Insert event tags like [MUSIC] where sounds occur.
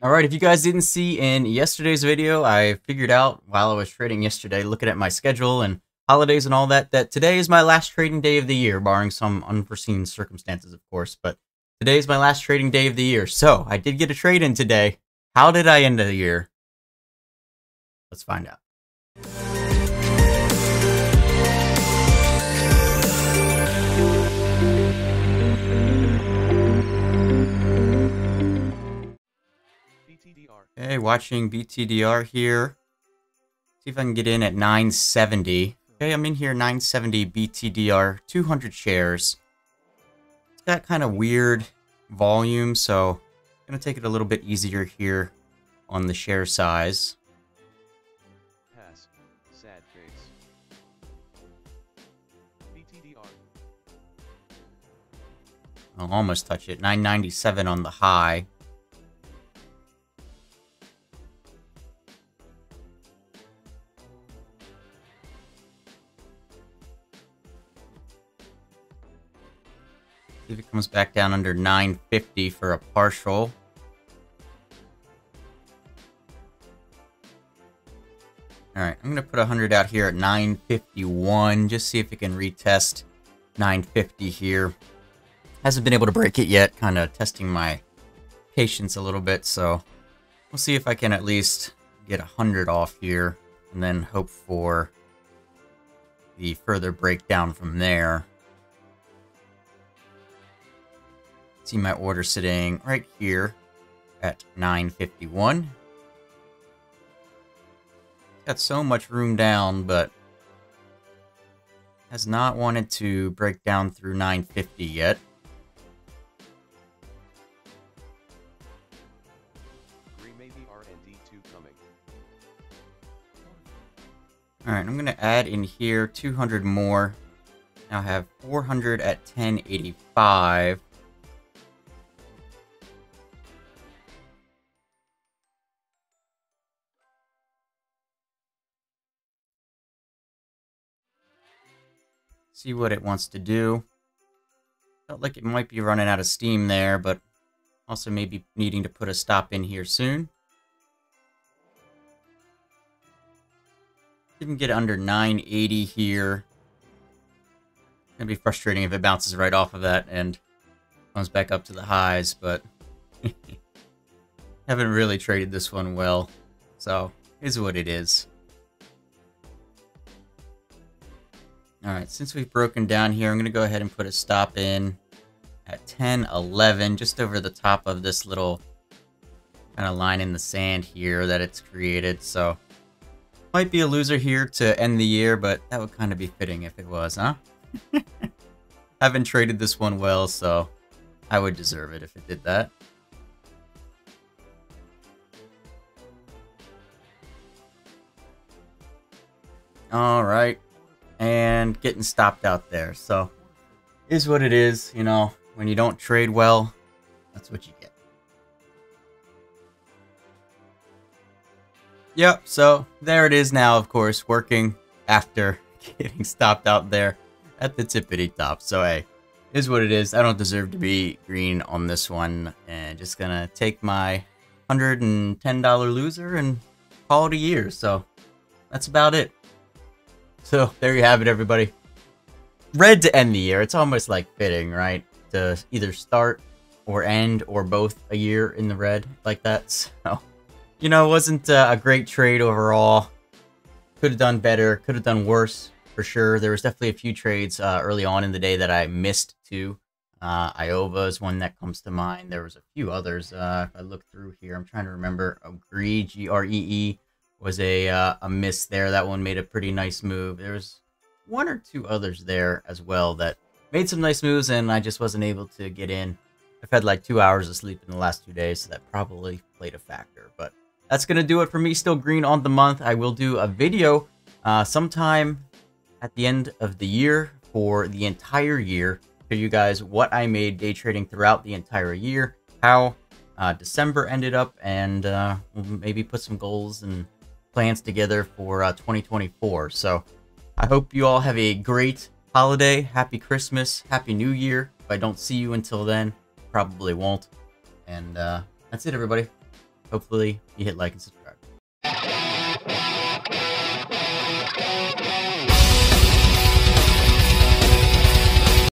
Alright, if you guys didn't see in yesterday's video, I figured out while I was trading yesterday, looking at my schedule and holidays and all that, that today is my last trading day of the year, barring some unforeseen circumstances, of course. But today is my last trading day of the year. So, I did get a trade in today. How did I end the year? Let's find out. Okay, watching BTDR here. See if I can get in at 970. Okay, I'm in here 970 BTDR, 200 shares. It's got kind of weird volume, so I'm going to take it a little bit easier here on the share size. Pass. Sad face. BTDR. I'll almost touch it. 997 on the high. See if it comes back down under 950 for a partial. Alright, I'm going to put 100 out here at 951. Just see if it can retest 950 here. Hasn't been able to break it yet. Kind of testing my patience a little bit. So we'll see if I can at least get 100 off here. And then hope for the further breakdown from there. See my order sitting right here at 951. Got so much room down, but has not wanted to break down through 950 yet. Green maybe RND2 coming. Alright, I'm going to add in here 200 more. Now I have 400 at 1085. See what it wants to do. Felt like it might be running out of steam there, but also maybe needing to put a stop in here soon. Didn't get under 980 here. Gonna be frustrating if it bounces right off of that and comes back up to the highs, but [LAUGHS] haven't really traded this one well. So, is what it is. Alright, since we've broken down here, I'm going to go ahead and put a stop in at 10, 11, just over the top of this little kind of line in the sand here that it's created. So, might be a loser here to end the year, but that would kind of be fitting if it was, huh? [LAUGHS] Haven't traded this one well, so I would deserve it if it did that. Alright and getting stopped out there. So, is what it is, you know, when you don't trade well, that's what you get. Yep, so there it is now, of course, working after [LAUGHS] getting stopped out there at the tippity top. So, hey, is what it is. I don't deserve to be green on this one, and just gonna take my $110 loser and call it a year. So, that's about it. So there you have it, everybody. Red to end the year. It's almost like fitting, right? To either start or end or both a year in the red like that. [LAUGHS] So, you know, it wasn't uh, a great trade overall. Could have done better. Could have done worse for sure. There was definitely a few trades uh, early on in the day that I missed too. Uh, Iova is one that comes to mind. There was a few others. Uh, if I look through here, I'm trying to remember. Agree, G R E E was a uh, a miss there. That one made a pretty nice move. There was one or two others there as well that made some nice moves, and I just wasn't able to get in. I've had like two hours of sleep in the last two days, so that probably played a factor. But that's gonna do it for me. Still green on the month. I will do a video uh, sometime at the end of the year for the entire year. Show you guys what I made day trading throughout the entire year, how uh, December ended up, and uh, maybe put some goals and plans together for uh, 2024. So I hope you all have a great holiday. Happy Christmas. Happy New Year. If I don't see you until then, probably won't. And uh, that's it, everybody. hopefully you hit like and subscribe.